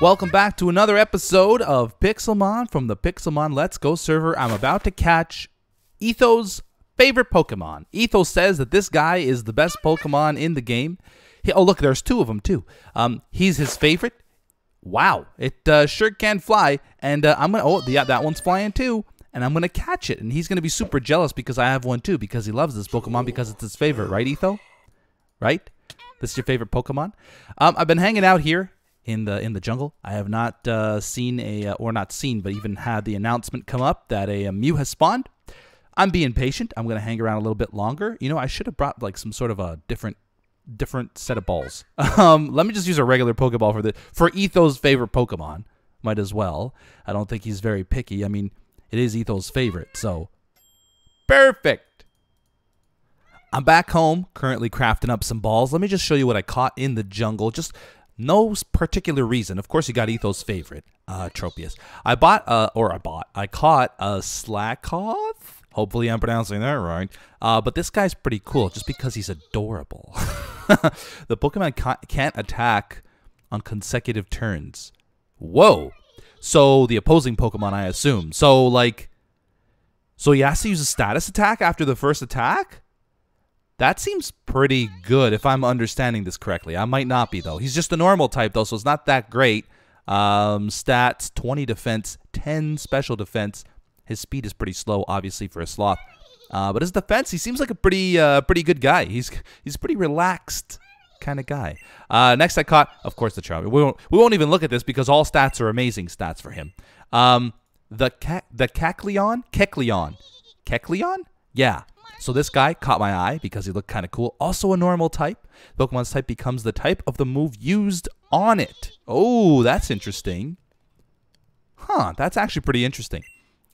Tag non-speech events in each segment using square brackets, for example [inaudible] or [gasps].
Welcome back to another episode of Pixelmon from the Pixelmon Let's Go server. I'm about to catch Etho's favorite Pokemon. Etho says that this guy is the best Pokemon in the game. He, oh, look, there's two of them too. Um, he's his favorite. Wow, it uh, sure can fly. And uh, I'm gonna. Oh, yeah, that one's flying too. And I'm gonna catch it. And he's gonna be super jealous because I have one too because he loves this Pokemon because it's his favorite, right, Etho? Right? This is your favorite Pokemon. Um, I've been hanging out here in the in the jungle. I have not uh, seen a uh, or not seen, but even had the announcement come up that a, a Mew has spawned. I'm being patient. I'm gonna hang around a little bit longer. You know, I should have brought like some sort of a different different set of balls. [laughs] Um, let me just use a regular Pokeball for the for Etho's favorite Pokemon. Might as well. I don't think he's very picky. I mean, it is Etho's favorite, so perfect. I'm back home, currently crafting up some balls. Let me just show you what I caught in the jungle. Just no particular reason. Of course, you got Etho's favorite, uh, Tropius. I bought, uh, or I bought, I caught a Slakoth. Hopefully, I'm pronouncing that right. Uh, but this guy's pretty cool just because he's adorable. [laughs] the Pokemon ca can't attack on consecutive turns. Whoa. So, the opposing Pokemon, I assume. So, like, so he has to use a status attack after the first attack? That seems pretty good if I'm understanding this correctly. I might not be, though. He's just a normal type, though, so it's not that great. Um, stats 20 defense, 10 special defense. His speed is pretty slow, obviously, for a sloth. Uh, but his defense, he seems like a pretty uh, pretty good guy. He's he's pretty relaxed kind of guy. Uh, next, I caught, of course, the Charmy. We won't we won't even look at this because all stats are amazing stats for him. Um, the Ca- the Cacleon, Kecleon, Kecleon, yeah. So this guy caught my eye because he looked kind of cool. Also a normal type. Pokemon's type becomes the type of the move used on it. Oh, that's interesting. Huh, that's actually pretty interesting.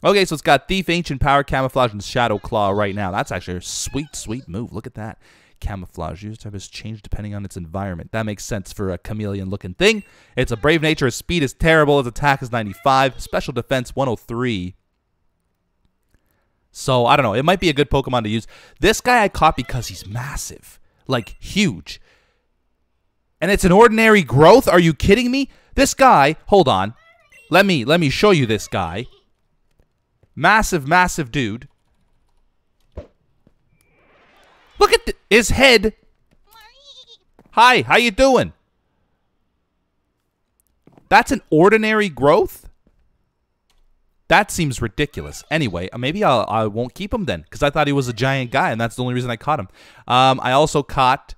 Okay, so it's got Thief, Ancient Power, Camouflage, and Shadow Claw right now. That's actually a sweet, sweet move. Look at that. Camouflage. User type is changed depending on its environment. That makes sense for a chameleon-looking thing. It's a brave nature. Its speed is terrible. Its attack is 95. Special defense 103. So I don't know. It might be a good Pokemon to use. This guy I caught because he's massive, like huge. And it's an ordinary growth. Are you kidding me? This guy. Hold on. Let me let me show you this guy. Massive, massive dude. Look at his head. Hi, how you doing? That's an ordinary growth? That seems ridiculous. Anyway, uh, maybe I'll, I won't keep him then because I thought he was a giant guy, and that's the only reason I caught him. Um, I also caught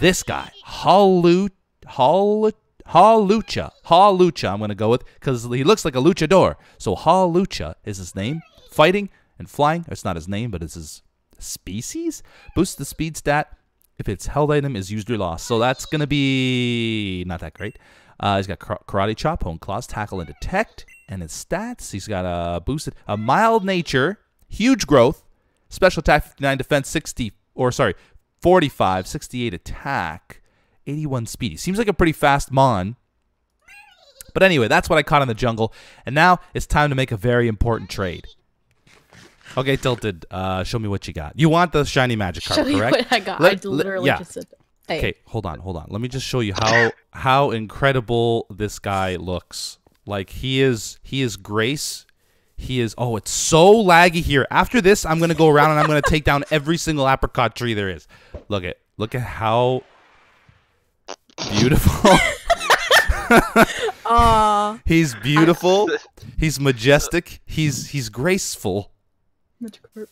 this guy, Halu, Halu, Hawlucha. Hawlucha, I'm going to go with because he looks like a luchador. So Halucha is his name. Fighting and flying. It's not his name, but it's his species. Boosts the speed stat if its held item is used or lost. So that's going to be not that great. Uh, he's got Karate Chop, Hone Claws, Tackle, and Detect. And his stats, he's got a boosted, a mild nature, huge growth, special attack 59 defense 60, or sorry, 45, 68 attack, 81 speed. He seems like a pretty fast Mon. But anyway, that's what I caught in the jungle. And now it's time to make a very important trade. Okay, Tilted, uh, show me what you got. You want the shiny Magikarp, show correct? Show me what I got. Let, I literally yeah. just said Hey. Okay, hold on, hold on. Let me just show you how how incredible this guy looks. Like he is he is grace. He is oh, it's so laggy here. After this, I'm gonna go around and I'm gonna [laughs] take down every single apricorn tree there is. Look at look at how beautiful. [laughs] Aww. [laughs] he's beautiful. He's majestic. He's he's graceful.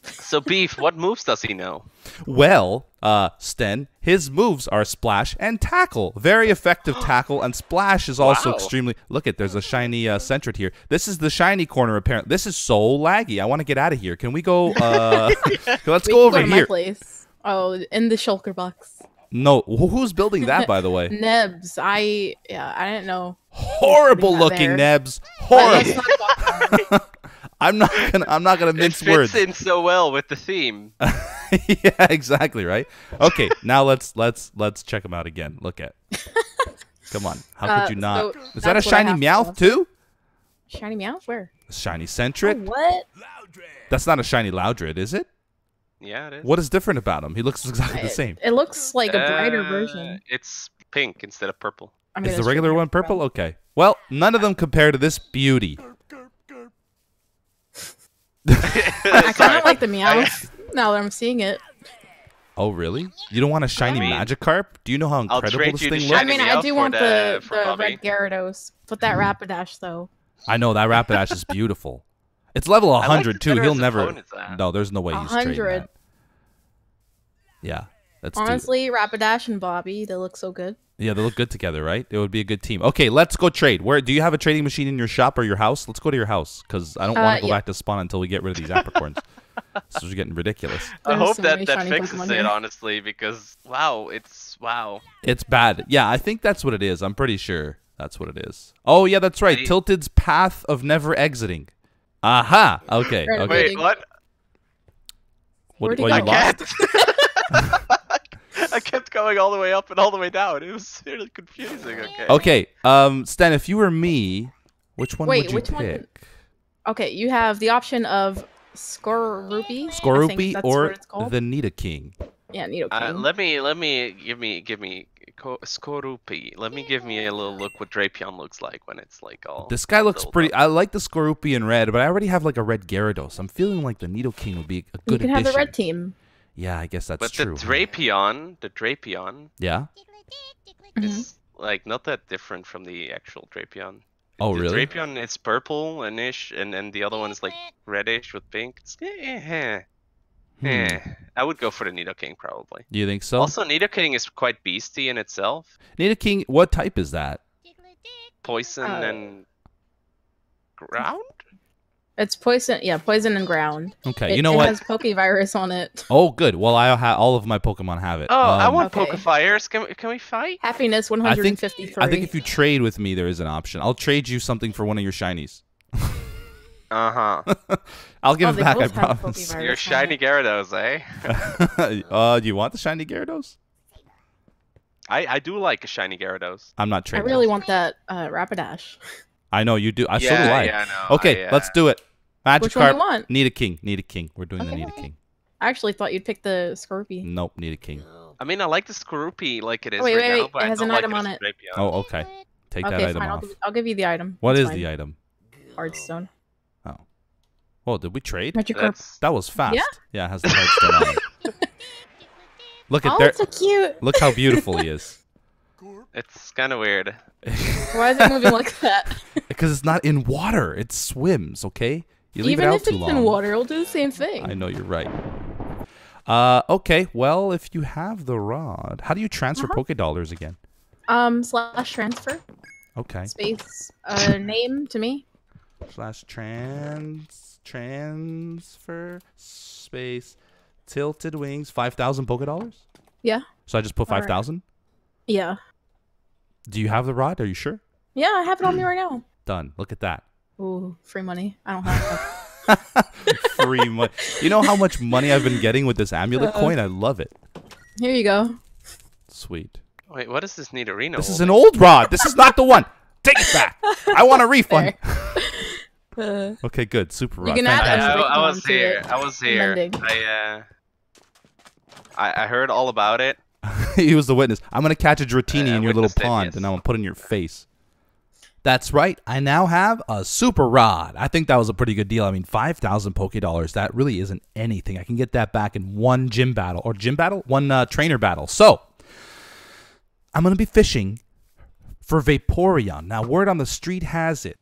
So beef, what moves does he know? Well, uh, Sten, his moves are splash and tackle. Very effective [gasps] tackle, and splash is also Wow. extremely. Look at there's a shiny uh, Sentret here. This is the shiny corner. Apparently, this is so laggy. I want to get out of here. Can we go? [laughs] Uh, let's We go can over to my here. place. Oh, in the shulker box. No, who's building that, by the way? [laughs] Nebs. I yeah. I didn't know. Horrible looking there. Nebs. Horrible. [laughs] not talk about it. I'm not gonna. I'm not gonna mix It mince fits words. in so well with the theme. [laughs] yeah, exactly right. Okay, now let's let's let's check them out again. Look at. Come on, how Uh, could you not? so is that a that's what I shiny have to too? Shiny Meowth? Where? Shiny Oh, Sentret. what? That's not a shiny Loudred, is it? Yeah, it is. What is different about him? He looks exactly the same. It looks like a brighter Uh, version. It's pink instead of purple. I'm Is the regular one from- purple? Okay. Well, none of them compare to this beauty. I kind of like the meows [laughs] now that I'm seeing it. Oh, really? You don't want a shiny mean, Magikarp? Do you know how incredible this thing looks? I mean, I do want the- the, the red Gyarados. Put that hmm. Rapidash though. I know that Rapidash is beautiful. It's level [laughs] 100 the too. He'll never. No, there's no way he's trading that. Yeah, let's do. Honestly, Rapidash and Bobby, they look so good. Yeah, they look good together, right? It would be a good team. Okay, let's go trade. Where do you have a trading machine in your shop or your house? Let's go to your house because I don't want Uh, to go yeah. back to spawn until we get rid of these apricorns. [laughs] this is getting ridiculous. I There's hope so that that fixes Pokemon it here. honestly because wow, it's wow. It's bad. Yeah, I think that's what it is. I'm pretty sure that's what it is. Oh yeah, that's right. Wait. Tilted's path of never exiting. Aha. Okay. Okay. Wait, what? What, Where'd what, I you go? lost? Can't. [laughs] I kept going all the way up and all the way down. It was really confusing. Okay. Okay. Um, Stan, if you were me, which one Wait, would you which one- pick? Okay, you have the option of Skorupi. I Skorupi or the it's King. the Nidoking? yeah, Nidoking. Uh, let me let me give me give me Ko- Skorupi. Let me give me a little look what Drapion looks like when it's like all. This guy looks pretty. up. I like the Skorupi in red, but I already have like a red Gyarados. I'm feeling like the Nidoking would be a good. you good can addition. have the red team. Yeah, I guess that's but true. the Drapion, the Drapion yeah. Mhm. is like not that different from the actual Drapion. Oh, the really? Drapion is purple and ish, and and the other one is like reddish with pink. It's, eh, eh, Hmm. eh. I would go for the Nidoking probably. Do you think so? Also, Nidoking is quite beasty in itself. Nidoking, what type is that? Poison Uh, and ground. It's poison. Yeah, poison and ground. Okay, It- you know it what? It has Pokevirus on it. [laughs] Oh, good. Well, I ha- all of my Pokemon have it. Oh, I Um, want Okay. Pokefires. Can we, can we fight? Happiness I think 153. I think if you trade with me, there is an option. I'll trade you something for one of your shinies. Uh huh. [laughs] I'll give Oh, it back. I both have promise. Pokevirus. Your shiny it. Gyarados, eh? [laughs] uh, do you want the shiny Gyarados? I I do like a shiny Gyarados. I'm not trading. I trading. really want that uh, Rapidash. I know you do. I so do I. yeah, I know. Okay, I, uh, let's do it. Magikarp. Which one do you want? Need a king. Need a king. We're doing the need a king. I actually thought you'd pick the Scorpy. Nope. Need a king. I mean, I like the Skorupi like it is oh, Wait, right wait, now, wait, but it I has don't an like item it on it. Drapion. Oh, okay. Take that item fine. I'll give, I'll give you the item. What That's is fine. the item? Hardstone. Oh. Well, did we trade? Magikarp. That's That was fast. Yeah? Yeah, it has the hardstone on it. [laughs] Look at Oh, there. it's so cute. Look how beautiful he is. [laughs] it's kind of weird. Why is it moving like [laughs] that? Because it's not in water. It swims, okay? You leave Even it out if too it's long. in water, it'll do the same thing. I know you're right. Uh, okay. Well, if you have the rod, how do you transfer Uh-huh. Poke Dollars again? Um, slash transfer Okay. space uh name to me. Slash trans transfer space tilted wings five thousand Poke Dollars. Yeah, So I just put Alright. five thousand. yeah, Do you have the rod? Are you sure? yeah. I have it on me [clears throat] right now. Done. Look at that. Ooh, free money. I don't have [laughs] Free money. You know how much money I've been getting with this amulet Uh, coin? I love it. Here you go. Sweet. Wait, what is this Nidorino? This is an old rod. This is not the one. Take it back. I want a refund. Uh, [laughs] Okay, good. Super You can Thank I, add. I, I was here. I was here. I uh, I, I heard all about it. [laughs] he was the witness. I'm gonna catch a Dratini I in your little witnessed it, pond, yes. and I'm gonna put it in your face. That's right. I now have a super rod. I think that was a pretty good deal. I mean, five thousand Poke Dollars. That really isn't anything. I can get that back in one gym battle or gym battle, one uh, trainer battle. So I'm gonna be fishing for Vaporeon. Now, word on the street has it,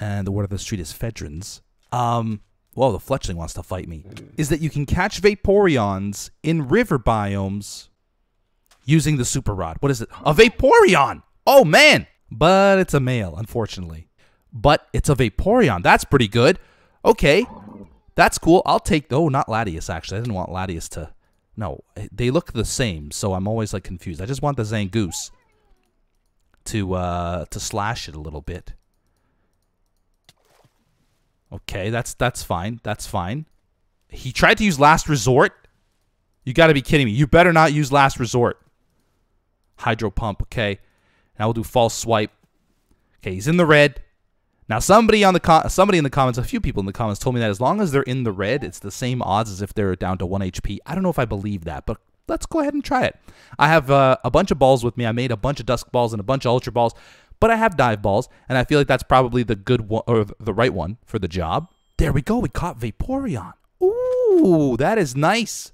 and the word on the street is Fedrins. Um, whoa, the Fletchling wants to fight me. Is that you can catch Vaporeons in river biomes using the super rod. What is it? A Vaporeon. Oh man, but it's a male, unfortunately. But it's a Vaporeon. That's pretty good. Okay, that's cool. I'll take. Oh, not Latias. Actually, I didn't want Latias to. No, they look the same, so I'm always like confused. I just want the Zangoose to uh to slash it a little bit. Okay, that's that's fine. That's fine. He tried to use last resort. You got to be kidding me. You better not use last resort. Hydro pump, okay. Now we'll do false swipe. Okay, he's in the red. Now somebody on the somebody in the comments, a few people in the comments told me that as long as they're in the red, it's the same odds as if they're down to 1 HP. I don't know if I believe that, but let's go ahead and try it. I have uh, a bunch of balls with me. I made a bunch of dusk balls and a bunch of ultra balls. but I have dive balls, and I feel like that's probably the good one or the right one for the job. There we go. We caught Vaporeon. Ooh, that is nice.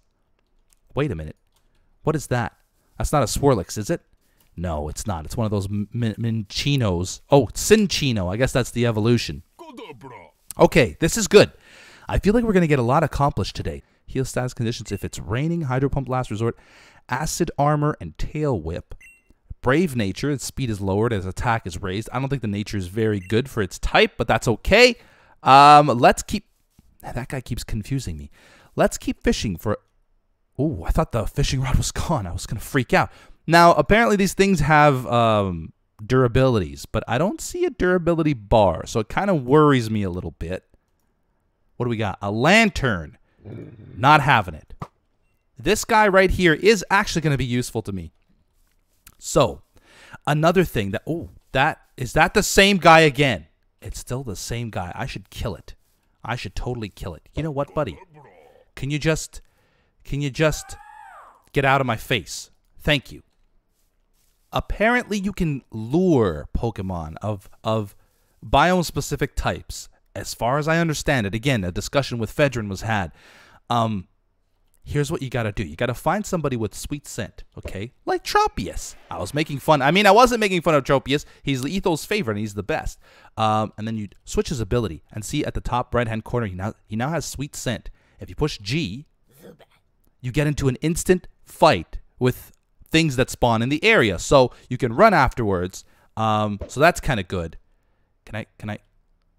Wait a minute. What is that? That's not a Swirlix, is it? No, it's not. It's one of those Minccinos. Oh, Cinccino. I guess that's the evolution. Okay, this is good. I feel like we're going to get a lot accomplished today. Heal status conditions if it's raining, Hydro Pump Last Resort, Acid Armor, and Tail Whip. Brave Nature, its speed is lowered as attack is raised. I don't think the nature is very good for its type, but that's okay. Um, let's keep. That guy keeps confusing me. Let's keep fishing for. Oh, I thought the fishing rod was gone. I was going to freak out. Now, apparently, these things have um, durabilities, but I don't see a durability bar, so it kind of worries me a little bit. What do we got? A lantern. Not having it. This guy right here is actually going to be useful to me. So, another thing that oh, that is that the same guy again? It's still the same guy. I should kill it. I should totally kill it. You know what, buddy? Can you just can you just get out of my face? Thank you. Apparently you can lure Pokemon of of biome specific types. As far as I understand it, again, a discussion with Fedrin was had. Um, here's what you got to do. You got to find somebody with sweet scent, okay? Like Tropius. I was making fun. I mean, I wasn't making fun of Tropius. He's Etho's favorite, and he's the best. Um, and then you switch his ability and see at the top right-hand corner, he now, he now has sweet scent. If you push G, you get into an instant fight with things that spawn in the area. So you can run afterwards. Um, so that's kind of good. Can I, can I,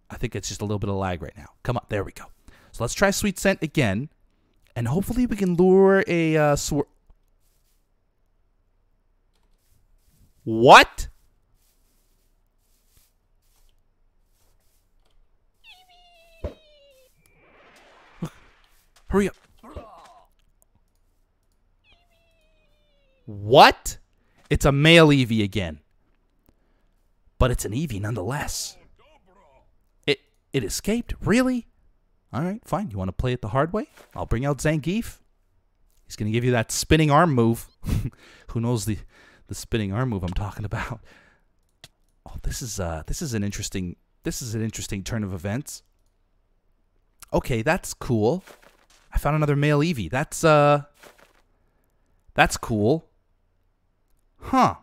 I think it's just a little bit of lag right now. Come on, there we go. So let's try sweet scent again and hopefully we can lure a uh, swir- What? Hurry up. What? It's a male Eevee again. But it's an Eevee nonetheless. It it escaped? Really? All right, fine. You want to play it the hard way? I'll bring out Zangief. He's going to give you that spinning arm move. [laughs] Who knows the the spinning arm move I'm talking about? Oh, this is uh this is an interesting this is an interesting turn of events. Okay, that's cool. I found another male Eevee. That's uh that's cool. Huh.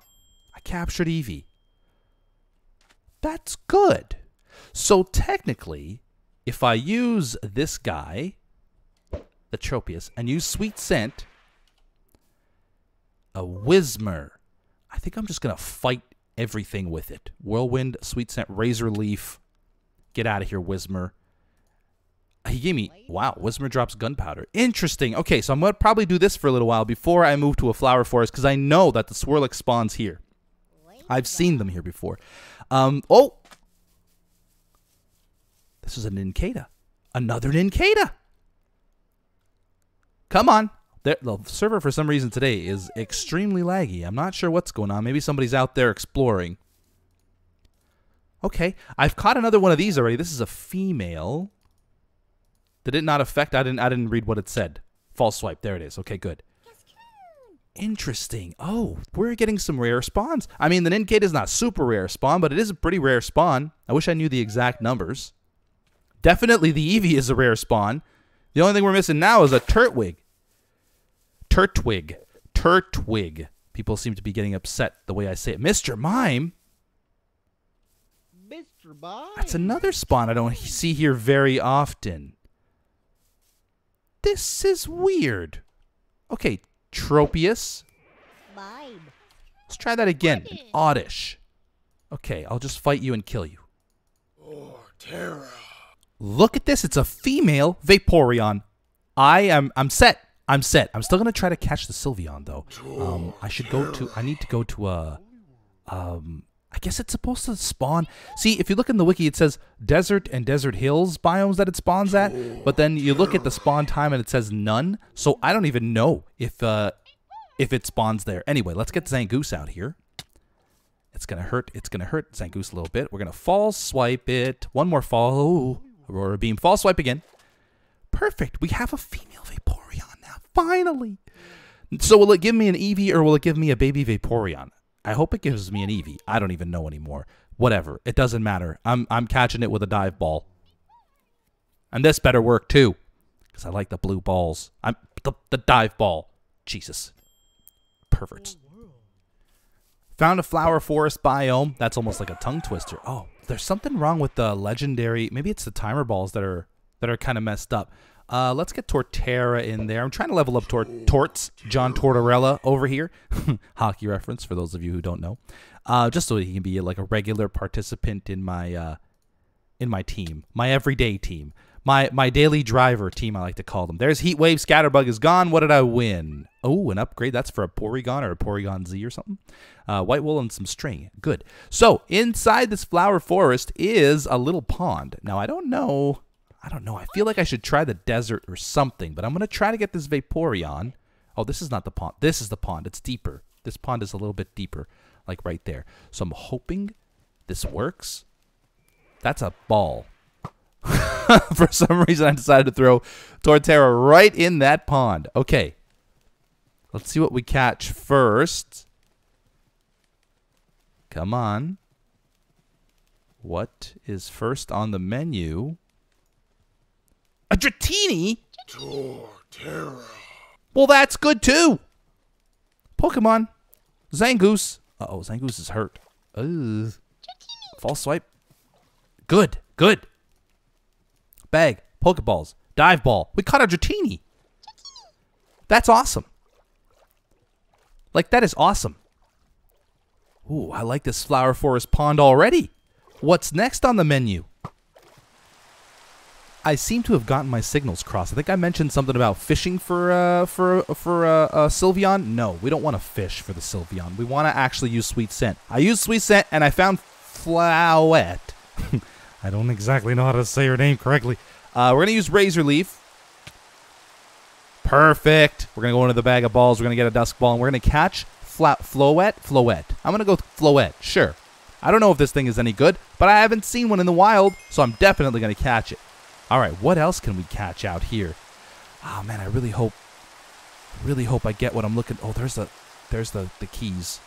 I captured Eevee. That's good. So technically, if I use this guy, the Tropius, and use Sweet Scent, a Whismur, I think I'm just going to fight everything with it. Whirlwind, Sweet Scent, Razor Leaf. Get out of here, Whismur. He gave me, wow, Whismur drops gunpowder. Interesting. Okay, so I'm to probably do this for a little while before I move to a flower forest because I know that the Swirlix spawns here. I've seen them here before. Um, oh, this is a Nincada. Another Nincada. Come on. The server, for some reason, today is extremely laggy. I'm not sure what's going on. Maybe somebody's out there exploring. Okay, I've caught another one of these already. This is a female. Did it not affect? I didn't. I didn't read what it said. False swipe. There it is. Okay, good. Interesting. Oh, we're getting some rare spawns. I mean, the Nincada is not super rare spawn, but it is a pretty rare spawn. I wish I knew the exact numbers. Definitely the Eevee is a rare spawn. The only thing we're missing now is a Turtwig. Turtwig. Turtwig. People seem to be getting upset the way I say it. Mr. Mime? Mr. Mime? That's another spawn I don't see here very often. This is weird. Okay, Tropius. Mime. Let's try that again. Oddish. Okay, I'll just fight you and kill you. Oh, Terra. Look at this. It's a female Vaporeon. I am I'm set. I'm set. I'm still gonna try to catch the Sylveon though. Um, I should go to. I need to go to a. Um, I guess it's supposed to spawn. See, if you look in the wiki, it says desert and desert hills biomes that it spawns at. But then you look at the spawn time and it says none. So I don't even know if uh, if it spawns there. Anyway, let's get Zangoose out here. It's gonna hurt. It's gonna hurt Zangoose a little bit. We're gonna fall swipe it. One more fall. Aurora beam. Fall swipe again. Perfect. We have a female Vaporeon now. Finally. So will it give me an Eevee or will it give me a baby Vaporeon? I hope it gives me an Eevee. I don't even know anymore. Whatever. It doesn't matter. I'm I'm catching it with a dive ball. And this better work too. Because I like the blue balls. I'm the, the dive ball. Jesus. Perverts. Found a flower forest biome. That's almost like a tongue twister. Oh, there's something wrong with the legendary. Maybe it's the timer balls that are that are kind of messed up. Uh, let's get Torterra in there. I'm trying to level up Tor- Torts, John Tortorella over here. [laughs] Hockey reference for those of you who don't know. Uh, just so he can be like a regular participant in my uh, in my team, my everyday team, my my daily driver team. I like to call them. There's Heatwave. Scatterbug is gone. What did I win? Oh, an upgrade. That's for a Porygon or a Porygon Z or something. Uh, white wool and some string. Good. So inside this flower forest is a little pond. Now I don't know. I don't know. I feel like I should try the desert or something, but I'm gonna try to get this Vaporeon. Oh, this is not the pond. This is the pond. It's deeper. This pond is a little bit deeper, like right there. So I'm hoping this works. That's a ball. [laughs] For some reason, I decided to throw Torterra right in that pond. Okay. Let's see what we catch first. Come on. What is first on the menu? Dratini? Torterra. Well, that's good too. Pokemon. Zangoose. Uh oh, Zangoose is hurt. Ugh. False swipe. Good, good. Bag, Pokeballs, Dive Ball. We caught a Dratini. That's awesome. Like, that is awesome. Ooh, I like this Flower Forest Pond already. What's next on the menu? I seem to have gotten my signals crossed. I think I mentioned something about fishing for uh, for for uh, uh, Sylveon. No, we don't want to fish for the Sylveon. We want to actually use Sweet Scent. I used Sweet Scent and I found Floette. [laughs] I don't exactly know how to say her name correctly. Uh, we're gonna use Razor Leaf. Perfect. We're gonna go into the bag of balls. We're gonna get a Dusk Ball and we're gonna catch Floette. Floette. I'm gonna go with Floette. Sure. I don't know if this thing is any good, but I haven't seen one in the wild, so I'm definitely gonna catch it. All right, what else can we catch out here? Oh man, I really hope, really hope I get what I'm looking. Oh, there's the, there's the the keys.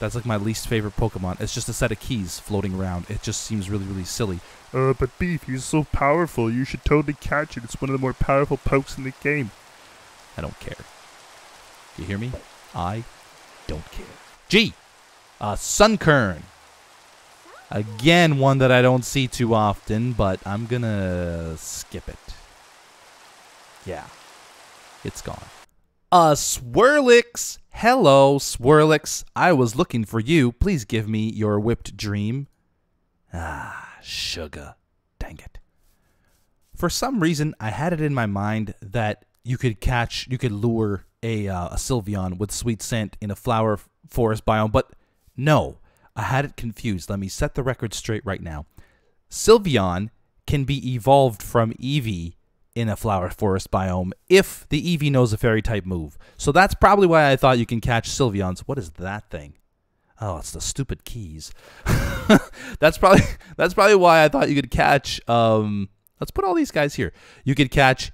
That's like my least favorite Pokemon. It's just a set of keys floating around. It just seems really, really silly. Uh, but Beef, he's so powerful. You should totally catch it. It's one of the more powerful pokes in the game. I don't care. You hear me? I don't care. G, uh, Sunkern. Again, one that I don't see too often, but I'm gonna skip it. Yeah, it's gone. Uh, Swirlix. Hello, Swirlix. I was looking for you. Please give me your whipped dream. Ah, sugar. Dang it. For some reason, I had it in my mind that you could catch, you could lure a, uh, a Sylveon with sweet scent in a flower forest biome, but no, I had it confused. Let me set the record straight right now. Sylveon can be evolved from Eevee in a flower forest biome if the Eevee knows a fairy type move. So that's probably why I thought you can catch Sylveons. What is that thing? Oh, it's the stupid keys. [laughs] that's probably [laughs] that's probably why I thought you could catch um let's put all these guys here. You could catch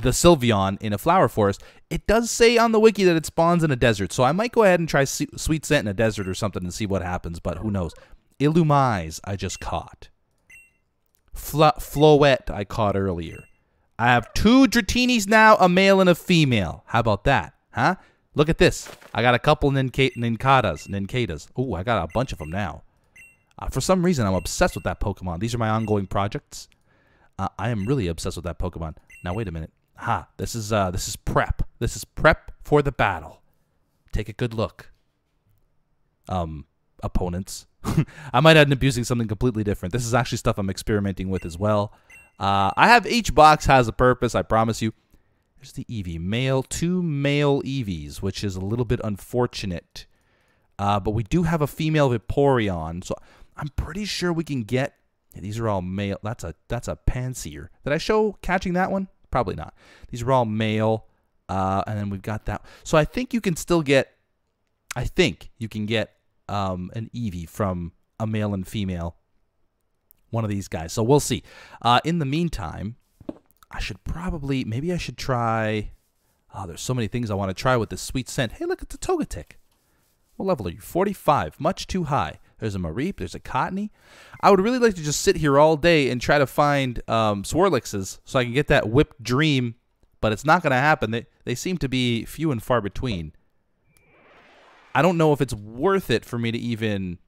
the Sylveon in a flower forest. It does say on the wiki that it spawns in a desert, so I might go ahead and try Sweet Scent in a desert or something and see what happens, but who knows. Illumise I just caught. Flo- Floette I caught earlier. I have two Dratinis now, a male and a female. How about that? Huh? Look at this. I got a couple Ninka- Nincadas. Nincadas. Ooh, I got a bunch of them now. Uh, for some reason, I'm obsessed with that Pokemon. These are my ongoing projects. Uh, I am really obsessed with that Pokemon. Now, wait a minute. Ha! This is uh, this is prep. This is prep for the battle. Take a good look. Um, opponents. [laughs] I might end up using something completely different. This is actually stuff I'm experimenting with as well. Uh, I have each box has a purpose. I promise you. There's the Eevee male, two male Eevees, which is a little bit unfortunate. Uh, but we do have a female Vaporeon, so I'm pretty sure we can get. these are all male. That's a that's a Panseer. Did I show catching that one? Probably not. These are all male, uh, and then we've got that. So I think you can still get. I think you can get um, an Eevee from a male and female. One of these guys. So we'll see. Uh, in the meantime, I should probably maybe I should try. Oh, there's so many things I want to try with this sweet scent. Hey, look at the Togetic. What level are you? 45. Much too high. There's a Mareep. There's a Cottonee. I would really like to just sit here all day and try to find um, Swirlixes so I can get that Whipped Dream, but it's not going to happen. They, they seem to be few and far between. I don't know if it's worth it for me to even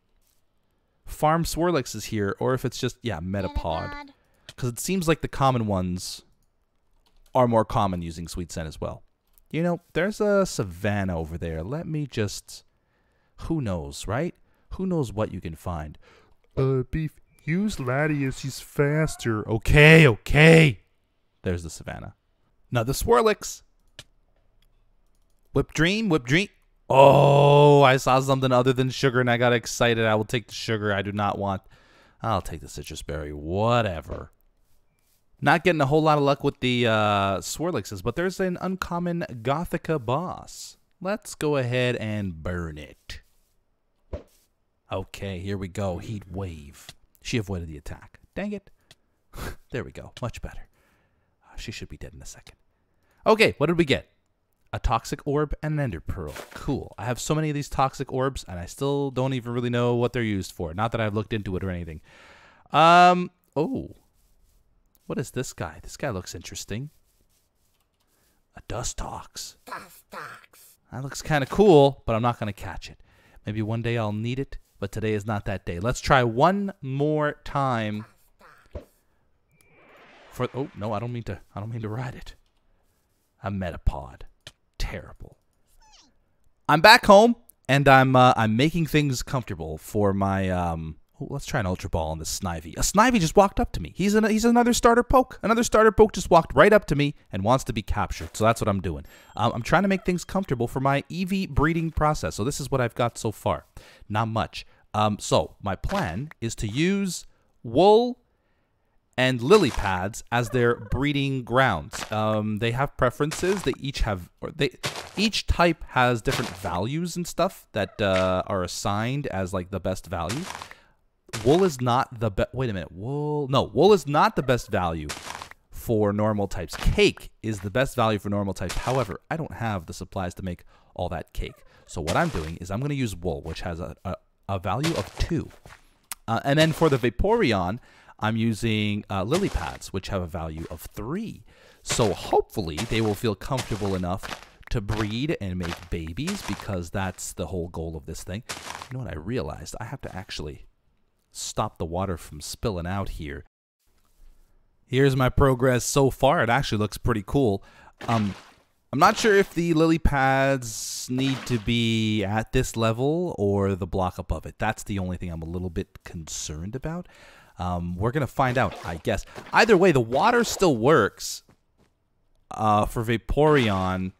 farm Swirlixes here or if it's just, yeah, Metapod. Because it seems like the common ones are more common using Sweet Scent as well. You know, there's a Savannah over there. Let me just. Who knows, right? Who knows what you can find? Uh, Beef, use Latias. He's faster. Okay, okay. There's the Savannah. Now the Swirlix. Whip Dream, Whip Dream. Oh, I saw something other than sugar and I got excited. I will take the sugar. I do not want. I'll take the citrus berry. Whatever. Not getting a whole lot of luck with the uh, Swirlixes, but there's an uncommon Gothica boss. Let's go ahead and burn it. Okay, here we go. Heat wave. She avoided the attack. Dang it. [laughs] there we go. Much better. Uh, she should be dead in a second. Okay, what did we get? A toxic orb and an ender pearl. Cool. I have so many of these toxic orbs, and I still don't even really know what they're used for. Not that I've looked into it or anything. Um. Oh. What is this guy? This guy looks interesting. A Dustox. Dust ox. That looks kind of cool, but I'm not going to catch it. Maybe one day I'll need it, but today is not that day. Let's try one more time. For oh no, I don't mean to. I don't mean to ride it. A Metapod. Terrible. I'm back home and I'm uh, I'm making things comfortable for my um. Oh, let's try an Ultra Ball on this Snivy. A Snivy just walked up to me. He's an, he's another starter poke. Another starter poke just walked right up to me and wants to be captured. So that's what I'm doing. Um, I'm trying to make things comfortable for my Eevee breeding process. So this is what I've got so far. Not much. Um, so my plan is to use wool and lily pads as their breeding grounds. Um, they have preferences. They each have, or they each type has different values and stuff that uh, are assigned as like the best value. Wool is not the best. Wait a minute. Wool. No, wool is not the best value for normal types. Cake is the best value for normal types. However, I don't have the supplies to make all that cake. So what I'm doing is I'm going to use wool, which has a, a, a value of two. Uh, and then for the Vaporeon, I'm using uh, lily pads, which have a value of three. So hopefully they will feel comfortable enough to breed and make babies because that's the whole goal of this thing. You know what I realized? I have to actually stop the water from spilling out here. Here's my progress so far. It actually looks pretty cool. Um, I'm not sure if the lily pads need to be at this level or the block above it. That's the only thing I'm a little bit concerned about. Um, we're gonna find out, I guess. Either way, the water still works uh, for Vaporeon,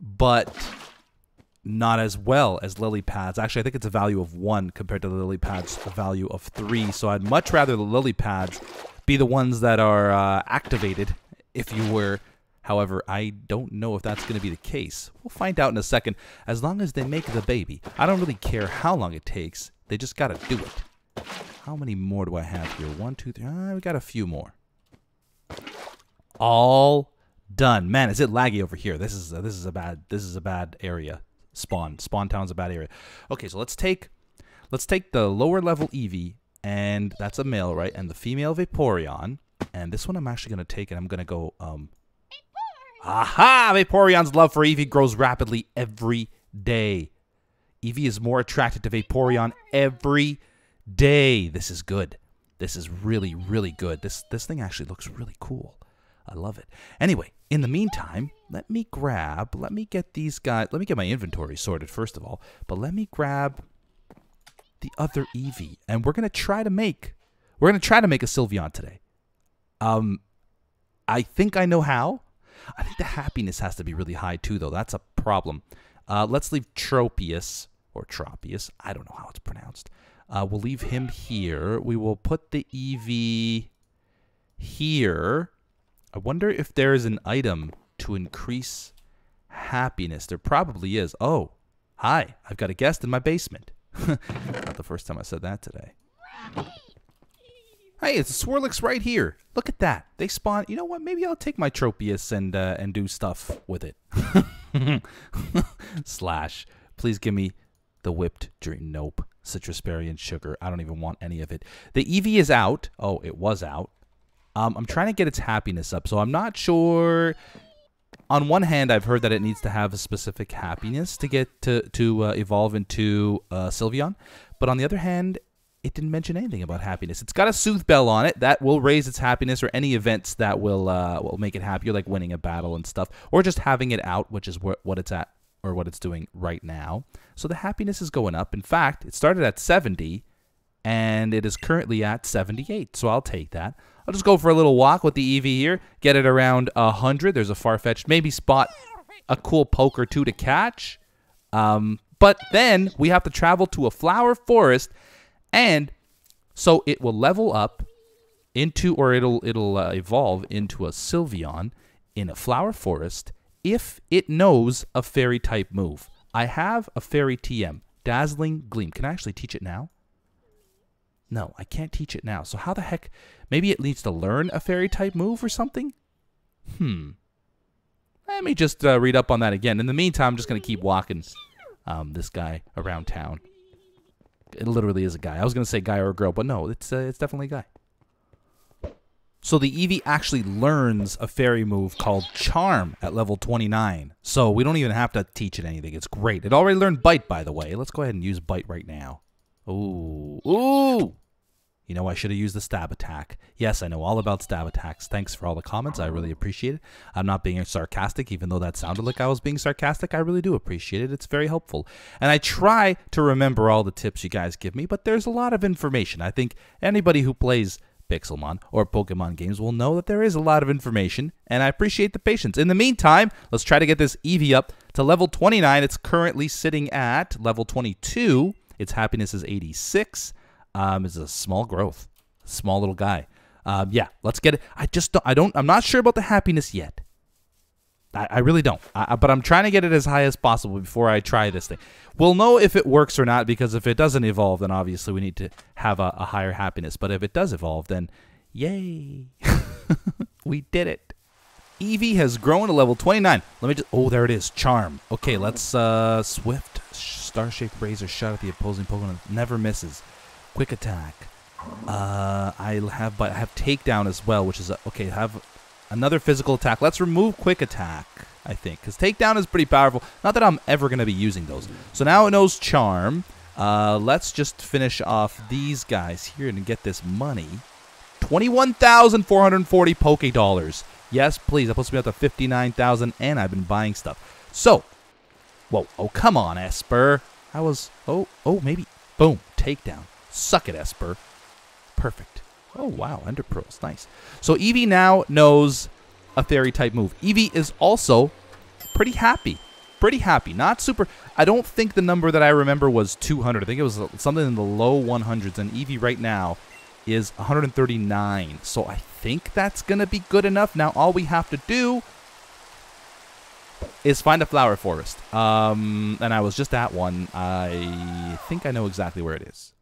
but not as well as lily pads. Actually, I think it's a value of one compared to the lily pads, a value of three. So I'd much rather the lily pads be the ones that are uh, activated, if you were. However, I don't know if that's going to be the case. We'll find out in a second. As long as they make the baby, I don't really care how long it takes. They just got to do it. How many more do I have here? One, two, three. Ah, we got a few more. All done. Man, is it laggy over here? This is a, this is a bad this is a bad area. Spawn Spawn Town's a bad area. Okay, so let's take let's take the lower level Eevee, and that's a male, right? And the female Vaporeon, and this one I'm actually gonna take, and I'm gonna go um. Aha! Vaporeon's love for Eevee grows rapidly every day. Eevee is more attracted to Vaporeon every day. This is good. This is really, really good. This this thing actually looks really cool. I love it. Anyway, in the meantime, let me grab, let me get these guys, let me get my inventory sorted first of all, but let me grab the other Eevee, and we're gonna try to make, we're gonna try to make a Sylveon today. Um, I think I know how. I think the happiness has to be really high too, though. That's a problem. Uh, let's leave Tropius or Tropius. I don't know how it's pronounced. Uh, we'll leave him here. We will put the Eevee here. I wonder if there is an item to increase happiness. There probably is. Oh, hi. I've got a guest in my basement. [laughs] Not the first time I said that today. Hey, it's a Swirlix right here. Look at that. They spawn. You know what? Maybe I'll take my Tropius and uh, and do stuff with it. [laughs] Slash. Please give me The whipped dream. Nope. Citrus berry and sugar. I don't even want any of it. The Eevee is out. Oh, it was out. Um, I'm trying to get its happiness up, so I'm not sure. On one hand, I've heard that it needs to have a specific happiness to get to to uh, evolve into uh, Sylveon, but on the other hand, it didn't mention anything about happiness. It's got a Soothe Bell on it that will raise its happiness, or any events that will uh, will make it happier, like winning a battle and stuff, or just having it out, which is what what it's at or what it's doing right now. So the happiness is going up. In fact, it started at 70 and it is currently at 78. So I'll take that. I'll just go for a little walk with the Eevee here, get it around 100. There's a Farfetch'd, maybe spot a cool poke or two to catch. Um, but then we have to travel to a flower forest, and so it will level up into, or it'll it'll uh, evolve into a Sylveon in a flower forest if it knows a fairy type move. I have a fairy TM, Dazzling Gleam. Can I actually teach it now? No, I can't teach it now. So how the heck? Maybe it needs to learn a fairy type move or something? Hmm. Let me just uh, read up on that again. In the meantime, I'm just going to keep walking um, this guy around town. It literally is a guy. I was going to say guy or girl, but no, it's, uh, it's definitely a guy. So the Eevee actually learns a fairy move called Charm at level 29. So we don't even have to teach it anything. It's great. It already learned Bite, by the way. Let's go ahead and use Bite right now. Ooh. Ooh! You know, I should have used the stab attack. Yes, I know all about stab attacks. Thanks for all the comments. I really appreciate it. I'm not being sarcastic, even though that sounded like I was being sarcastic. I really do appreciate it. It's very helpful. And I try to remember all the tips you guys give me, but there's a lot of information. I think anybody who plays Pixelmon or Pokemon games will know that there is a lot of information, and I appreciate the patience. In the meantime, let's try to get this Eevee up to level 29. It's currently sitting at level 22. Its happiness is 86. Um, it's a small growth, small little guy. Um, yeah, let's get it. I just don't. I don't. I'm not sure about the happiness yet. I, I really don't. I, but I'm trying to get it as high as possible before I try this thing. We'll know if it works or not because if it doesn't evolve, then obviously we need to have a, a higher happiness. But if it does evolve, then yay, [laughs] we did it. Eevee has grown to level 29. Let me just. Oh, there it is. Charm. Okay, let's. uh Swift Star-shaped razor shot at the opposing Pokemon. Never misses. Quick attack. Uh, I have, but I have takedown as well, which is a, okay. Have another physical attack. Let's remove quick attack. I think because takedown is pretty powerful. Not that I'm ever going to be using those. So now it knows charm. Uh, let's just finish off these guys here and get this money. Twenty-one thousand four hundred forty Poke dollars. Yes, please. Supposed to be up to fifty-nine thousand, and I've been buying stuff. So, whoa, oh come on, Espurr. I was, oh, oh, maybe, boom, takedown. Suck it, Espurr. Perfect. Oh, wow. Ender Pearls. Nice. So Eevee now knows a fairy type move. Eevee is also pretty happy. Pretty happy. Not super. I don't think the number that I remember was 200. I think it was something in the low 100s. And Eevee right now is 139. So I think that's going to be good enough. Now all we have to do is find a flower forest. Um, and I was just at one. I think I know exactly where it is.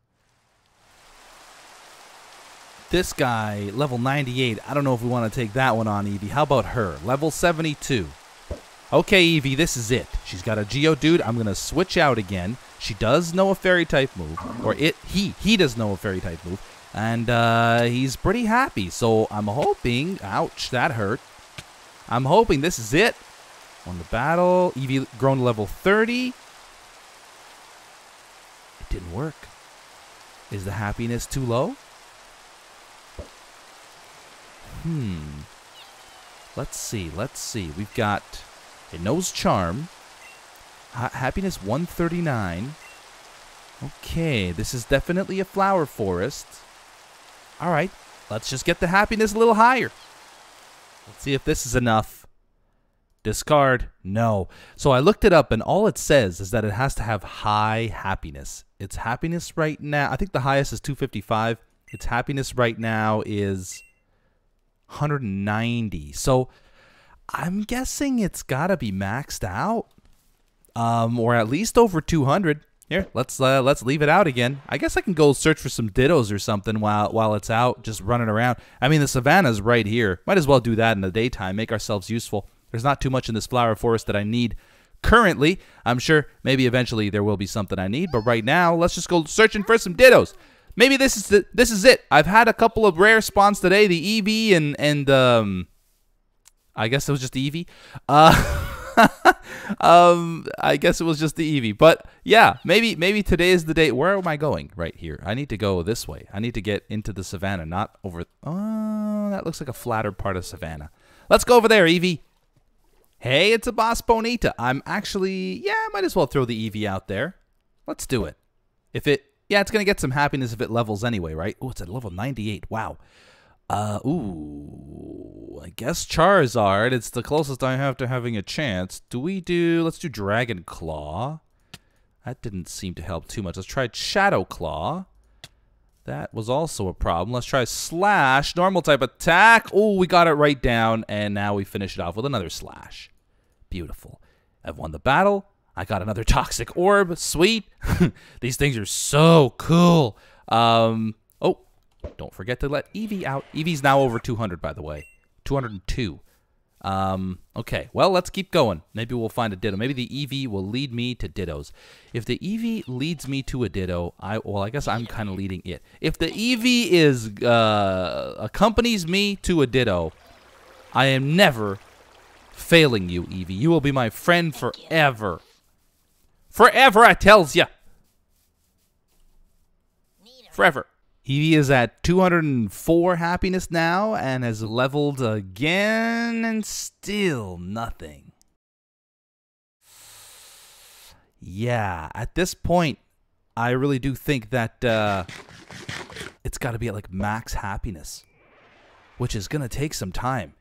This guy, level 98. I don't know if we want to take that one on, Eevee. How about her? Level 72. Okay, Eevee, this is it. She's got a Geodude. I'm going to switch out again. She does know a fairy type move. Or it, he, he does know a fairy type move. And uh, he's pretty happy. So I'm hoping, ouch, that hurt. I'm hoping this is it. On the battle, Eevee grown to level 30. It didn't work. Is the happiness too low? Hmm. Let's see. Let's see. We've got a nose charm. Ha happiness 139. Okay, this is definitely a flower forest. All right, let's just get the happiness a little higher. Let's see if this is enough. Discard. No. So I looked it up, and all it says is that it has to have high happiness. Its happiness right now, I think the highest is 255. Its happiness right now is 190. So I'm guessing it's got to be maxed out, um, or at least over 200. Here, let's uh, let's leave it out again. I guess I can go search for some dittos or something while while it's out, just running around. I mean, the savannah's right here. Might as well do that in the daytime, make ourselves useful. There's not too much in this flower forest that I need currently. I'm sure maybe eventually there will be something I need, but right now let's just go searching for some dittos. Maybe this is the, this is it. I've had a couple of rare spawns today, the Eevee and and um I guess it was just the Eevee. Uh [laughs] um I guess it was just the Eevee. But yeah, maybe maybe today is the day. Where am I going? Right here. I need to go this way. I need to get into the savannah, not over Oh, that looks like a flatter part of savannah. Let's go over there, Eevee. Hey, it's a boss bonita. I'm actually, yeah, I might as well throw the Eevee out there. Let's do it. If it, yeah, it's going to get some happiness if it levels anyway, right? Oh, it's at level 98. Wow. Uh, ooh, I guess Charizard. It's the closest I have to having a chance. Do we do, let's do Dragon Claw. That didn't seem to help too much. Let's try Shadow Claw. That was also a problem. Let's try slash, normal type attack. Oh, we got it right down, and now we finish it off with another slash. Beautiful. I've won the battle. I got another toxic orb. Sweet. [laughs] These things are so cool. Um, oh, don't forget to let Eevee out. Eevee's now over 200, by the way. 202. Um, okay, well, let's keep going. Maybe we'll find a Ditto. Maybe the Eevee will lead me to Dittos. If the Eevee leads me to a Ditto, I well, I guess I'm kind of leading it. If the Eevee is uh, accompanies me to a Ditto, I am never failing you, Eevee. You will be my friend forever. Forever, I tells ya. Forever. Eevee is at 204 happiness now and has leveled again and still nothing. Yeah, at this point, I really do think that uh, it's got to be at like max happiness, which is going to take some time.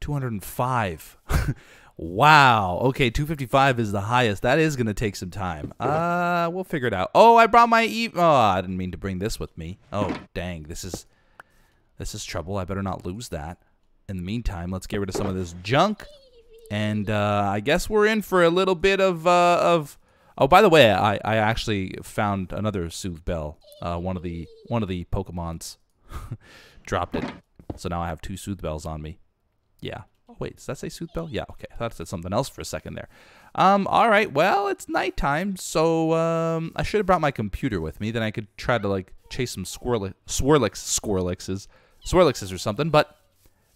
205. [laughs] wow. Okay, 255 is the highest. That is going to take some time. Uh, we'll figure it out. Oh, I brought my e Oh, I didn't mean to bring this with me. Oh, dang. This is this is trouble. I better not lose that. In the meantime, let's get rid of some of this junk. And uh, I guess we're in for a little bit of uh, of Oh, by the way, I, I actually found another Soothe Bell. Uh, one of the one of the Pokemons [laughs] dropped it. So now I have two Soothe Bells on me. Yeah. Oh, wait, does that say Sooth Bell? Yeah, okay. I thought it said something else for a second there. Um, all right, well, it's nighttime, so um, I should have brought my computer with me. Then I could try to, like, chase some Swirli- Swirlix, Squirlixes, Swirlixes or something, but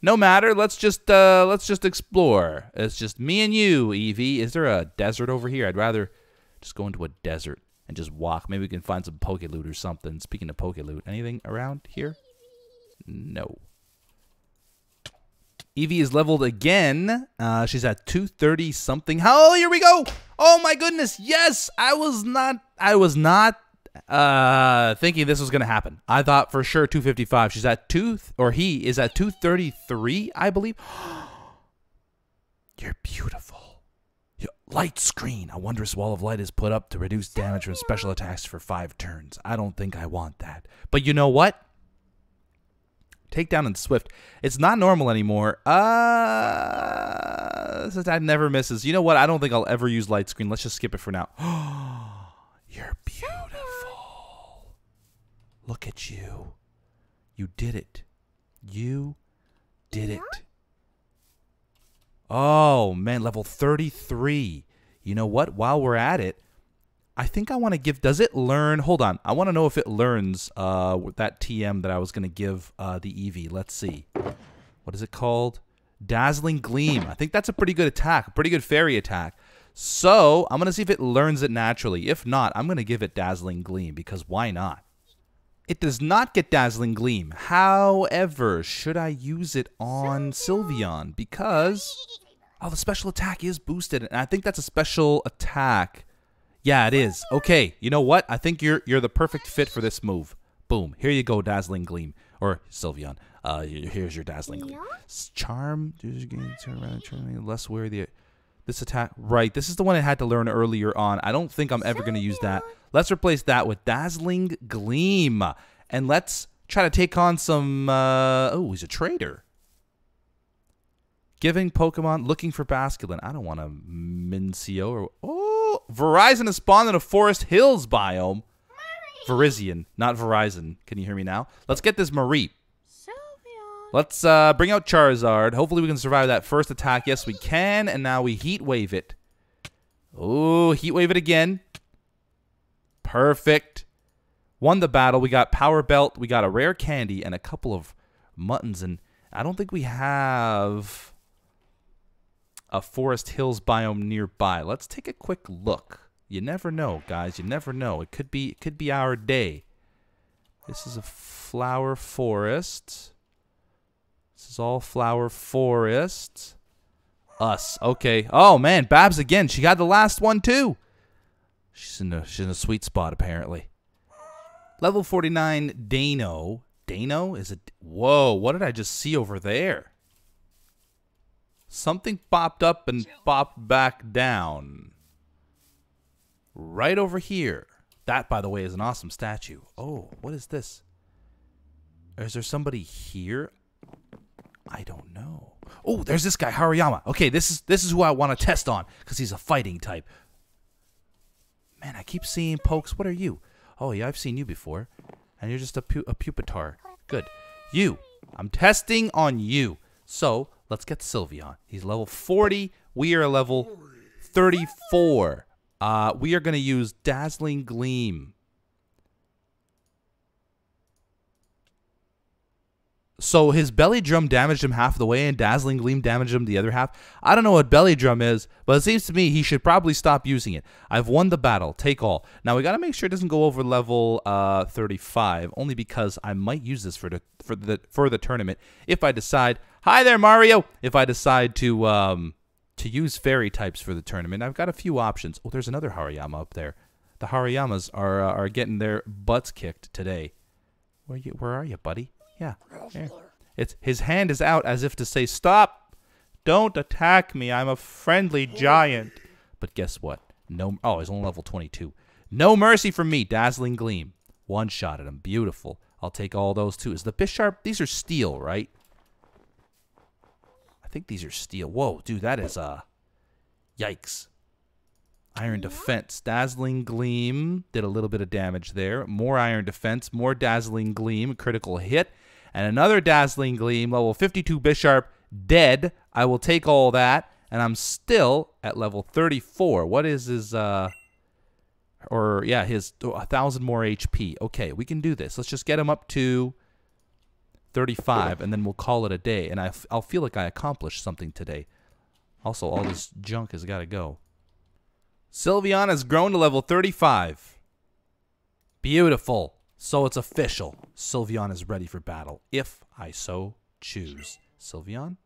no matter. Let's just, uh, let's just explore. It's just me and you, Eevee. Is there a desert over here? I'd rather just go into a desert and just walk. Maybe we can find some Poke Loot or something. Speaking of Poke Loot, anything around here? No. Eevee is leveled again. Uh, she's at 230 something. Oh, here we go. Oh my goodness. Yes, I was not. I was not uh, thinking this was gonna happen. I thought for sure 255. She's at two, or he is at 233, I believe. [gasps] You're beautiful. Light screen. A wondrous wall of light is put up to reduce damage from special attacks for five turns. I don't think I want that. But you know what? Takedown and Swift. It's not normal anymore. Uh, that never misses. You know what? I don't think I'll ever use light screen. Let's just skip it for now. [gasps] You're beautiful. Look at you. You did it. You did it. Oh, man. Level 33. You know what? While we're at it, I think I want to give. Does it learn? Hold on. I want to know if it learns uh, that TM that I was going to give uh, the Eevee. Let's see. What is it called? Dazzling Gleam. I think that's a pretty good attack, pretty good fairy attack. So I'm going to see if it learns it naturally. If not, I'm going to give it Dazzling Gleam because why not? It does not get Dazzling Gleam. However, should I use it on Sylveon? Because, oh, the special attack is boosted. And I think that's a special attack. Yeah, it is. Okay, you know what? I think you're you're the perfect fit for this move. Boom. Here you go, Dazzling Gleam. Or Sylveon. Uh, here's your Dazzling Gleam. Charm. Turn around, turn less worthy. This attack. Right. This is the one I had to learn earlier on. I don't think I'm ever going to use that. Let's replace that with Dazzling Gleam. And let's try to take on some... Uh, oh, he's a trader. Giving Pokemon, looking for Basculin. I don't want a Minccino or... Oh, Verizon has spawned in a Forest Hills biome. Virizion, not Verizon. Can you hear me now? Let's get this Marie. Let's uh, bring out Charizard. Hopefully we can survive that first attack. Yes, we can. And now we Heat Wave it. Oh, heat wave it again. Perfect. Won the battle. We got power belt. We got a rare candy and a couple of muttons. And I don't think we have a Forest Hills biome nearby. Let's take a quick look. You never know, guys. You never know. It could be it could be our day. This is a flower forest. This is all flower forest. Us. Okay. Oh man, Babs again. She got the last one too. She's in a she's in a sweet spot apparently. Level 49 Dano. Dano is it Whoa, what did I just see over there? Something popped up and popped back down. Right over here. That by the way is an awesome statue. Oh, what is this? Is there somebody here? I don't know. Oh, there's this guy Hariyama. Okay, this is this is who I want to test on because he's a fighting type. Man, I keep seeing pokes. What are you? Oh yeah, I've seen you before, and you're just a, pu- a pupitar. Good. You. I'm testing on you. So let's get Sylveon. He's level 40. We are level 34. Uh, we are going to use Dazzling Gleam. So his belly drum damaged him half the way, and Dazzling Gleam damaged him the other half. I don't know what belly drum is, but it seems to me he should probably stop using it. I've won the battle. Take all. Now we got to make sure it doesn't go over level uh, 35, only because I might use this for the for the for the tournament if I decide. Hi there, Mario. If I decide to um to use fairy types for the tournament, I've got a few options. Oh, there's another Hariyama up there. The Hariyamas are uh, are getting their butts kicked today. Where you? Where are you, buddy? Yeah. It's his hand is out as if to say, "Stop! Don't attack me. I'm a friendly giant." But guess what? No. Oh, he's only level 22. No mercy from me. Dazzling gleam. One shot at him. Beautiful. I'll take all those too. Is the Bisharp? These are steel, right? I think these are steel. Whoa, dude, that is uh, yikes. Iron defense, dazzling gleam did a little bit of damage there. More iron defense, more dazzling gleam, critical hit, and another dazzling gleam. Level 52 Bisharp dead. I will take all that, and I'm still at level 34. What is his uh? Or yeah, his a thousand more HP. Okay, we can do this. Let's just get him up to 35, and then we'll call it a day. And I f- I'll feel like I accomplished something today. Also, all this junk has got to go. Sylveon has grown to level 35. Beautiful. So it's official. Sylveon is ready for battle, if I so choose. Sylveon?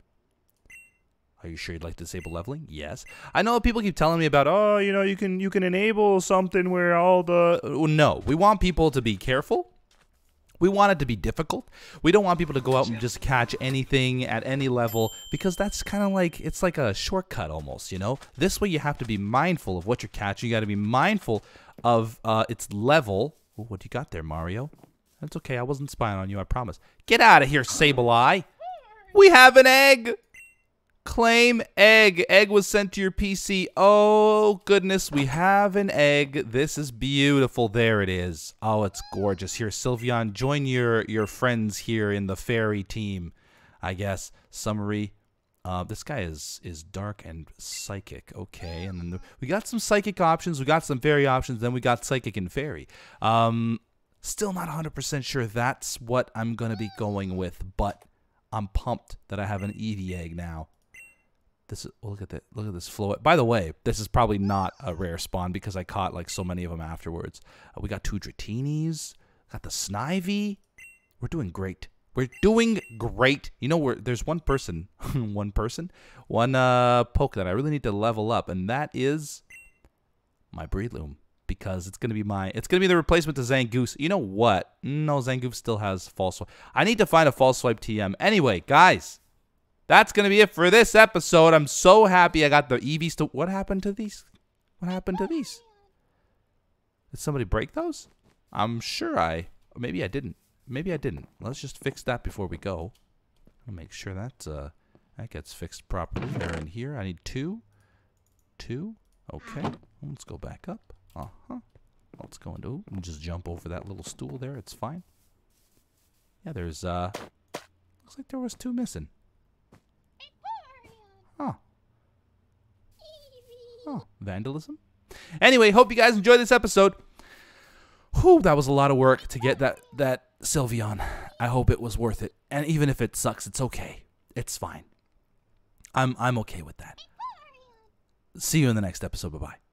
Are you sure you'd like to disable leveling? Yes. I know people keep telling me about, oh, you know, you can you can enable something where all the no. We want people to be careful. We want it to be difficult. We don't want people to go out and just catch anything at any level because that's kind of like it's like a shortcut almost, you know. This way you have to be mindful of what you're catching. You got to be mindful of uh, its level. Ooh, what you got there, Mario? That's okay. I wasn't spying on you. I promise. Get out of here, Sableye. We have an egg. Claim egg. Egg was sent to your PC. Oh, goodness. We have an egg. This is beautiful. There it is. Oh, it's gorgeous. Here, Sylveon, join your, your friends here in the fairy team, I guess. Summary. Uh, this guy is is dark and psychic. Okay, and then the, we got some psychic options. We got some fairy options. Then we got psychic and fairy. Um, still not 100% sure that's what I'm going to be going with, but I'm pumped that I have an Eevee egg now. This is look at that. Look at this flow. By the way, this is probably not a rare spawn because I caught like so many of them afterwards. Uh, we got two Dratinis. Got the Snivy. We're doing great. We're doing great. You know, we're, there's one person, [laughs] one person, one uh, poke that I really need to level up, and that is my Breloom because it's gonna be my it's gonna be the replacement to Zangoose. You know what? No, Zangoose still has false swipe. I need to find a false swipe TM. Anyway, guys, that's gonna be it for this episode. I'm so happy I got the EVs to. What happened to these? What happened to these? Did somebody break those? I'm sure I. Maybe I didn't. Maybe I didn't. Let's just fix that before we go. I'll make sure that uh, that gets fixed properly. They're in here. I need two. Two. Okay. Let's go back up. Uh huh. Let's go into just jump over that little stool there. It's fine. Yeah, there's uh. Looks like there was two missing. Huh. Oh, vandalism. Anyway, hope you guys enjoyed this episode. Whew, that was a lot of work to get that that Sylveon. I hope it was worth it. And even if it sucks, it's okay. It's fine. I'm I'm okay with that. See you in the next episode. Bye bye.